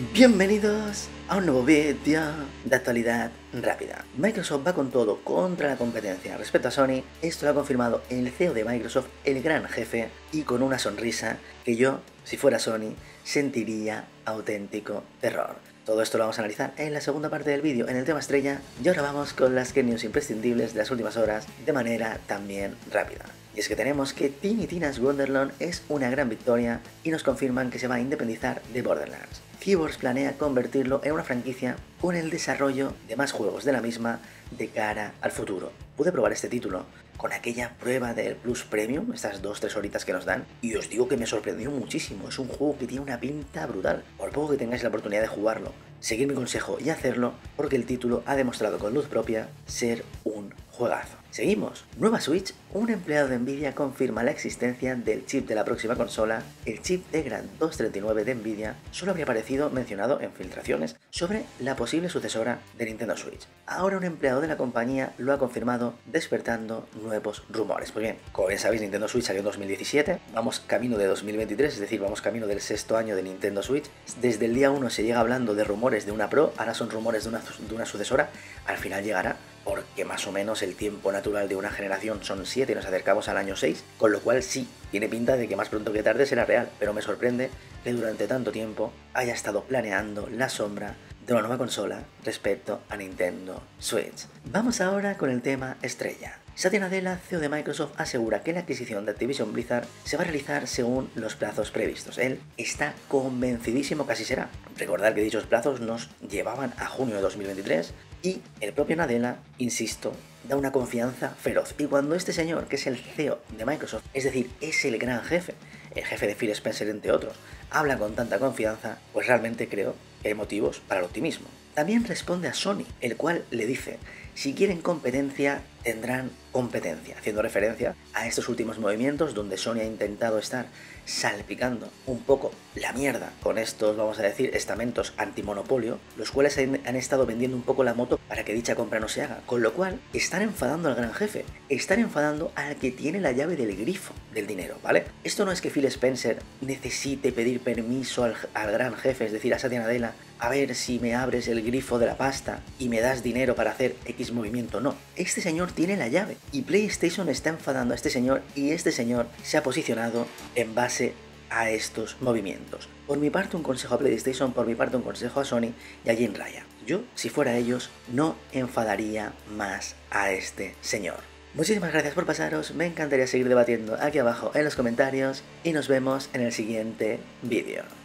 Bienvenidos a un nuevo vídeo de actualidad rápida. Microsoft va con todo contra la competencia. Respecto a Sony, esto lo ha confirmado el CEO de Microsoft, el gran jefe, y con una sonrisa que yo, si fuera Sony, sentiría auténtico terror. Todo esto lo vamos a analizar en la segunda parte del vídeo, en el tema estrella, y ahora vamos con las que news imprescindibles de las últimas horas de manera también rápida. Y es que tenemos que Tiny Tina's Wonderland es una gran victoria y nos confirman que se va a independizar de Borderlands. Keyboards planea convertirlo en una franquicia con el desarrollo de más juegos de la misma de cara al futuro. Pude probar este título con aquella prueba del Plus Premium, estas 2-3 horitas que nos dan, y os digo que me sorprendió muchísimo. Es un juego que tiene una pinta brutal. Por poco que tengáis la oportunidad de jugarlo, seguir mi consejo y hacerlo, porque el título ha demostrado con luz propia ser un juegazo. Seguimos. Nueva Switch. Un empleado de Nvidia confirma la existencia del chip de la próxima consola. El chip Tegra 239 de Nvidia solo habría aparecido mencionado en filtraciones sobre la posible sucesora de Nintendo Switch. Ahora un empleado de la compañía lo ha confirmado, despertando nuevos rumores. Pues bien, como bien sabéis, Nintendo Switch salió en 2017. Vamos camino de 2023, es decir, vamos camino del sexto año de Nintendo Switch. Desde el día 1 se llega hablando de rumores de una Pro, ahora son rumores de una, de una sucesora. Al final llegará porque más o menos el tiempo natural de una generación son 7 y nos acercamos al año 6, con lo cual sí, tiene pinta de que más pronto que tarde será real, pero me sorprende que durante tanto tiempo haya estado planeando la sombra de una nueva consola respecto a Nintendo Switch. Vamos ahora con el tema estrella. Satya Nadella, CEO de Microsoft, asegura que la adquisición de Activision Blizzard se va a realizar según los plazos previstos. Él está convencidísimo que así será. Recordar que dichos plazos nos llevaban a junio de 2023 y el propio Nadella, insisto, da una confianza feroz. Y cuando este señor, que es el CEO de Microsoft, es decir, es el gran jefe, el jefe de Phil Spencer entre otros, habla con tanta confianza, pues realmente creo hay motivos para el optimismo. También responde a Sony, el cual le dice, si quieren competencia, tendrán competencia, haciendo referencia a estos últimos movimientos donde Sony ha intentado estar salpicando un poco la mierda con estos, vamos a decir, estamentos antimonopolio, los cuales han estado vendiendo un poco la moto para que dicha compra no se haga, con lo cual están enfadando al gran jefe, están enfadando al que tiene la llave del grifo del dinero, ¿vale? Esto no es que Phil Spencer necesite pedir permiso al, gran jefe, es decir, a Satya Nadella, a ver si me abres el grifo de la pasta y me das dinero para hacer X movimiento, no, este tiene la llave y PlayStation está enfadando a este señor y este señor se ha posicionado en base a estos movimientos. Por mi parte un consejo a PlayStation, por mi parte un consejo a Sony y a Jim Raya. Yo, si fuera ellos, no enfadaría más a este señor. Muchísimas gracias por pasaros, me encantaría seguir debatiendo aquí abajo en los comentarios y nos vemos en el siguiente vídeo.